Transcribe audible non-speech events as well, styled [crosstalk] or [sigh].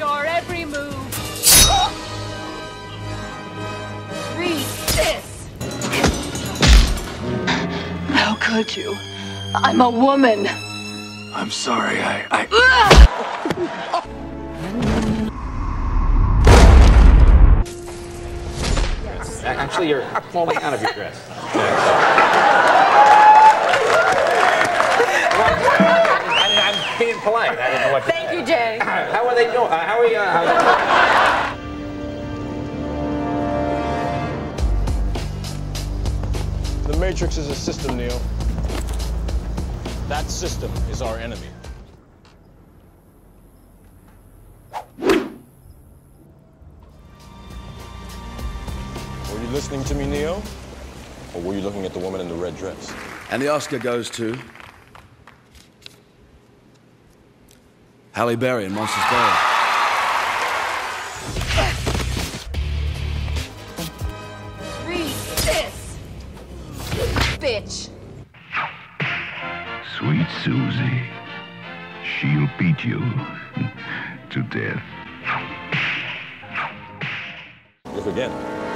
your every move. Read this! How could you? I'm a woman. I'm sorry, I... I... Actually, you're falling out of your dress. I'm being polite. I didn't know what to Thank you, Jay. How are they doing? Uh, how are you? Uh, The Matrix is a system, Neo. That system is our enemy. Were you listening to me, Neo? Or were you looking at the woman in the red dress? And the Oscar goes to Halle Berry in Monsters Ball. Read this, bitch. Sweet Susie. She'll beat you [laughs] to death. Look again.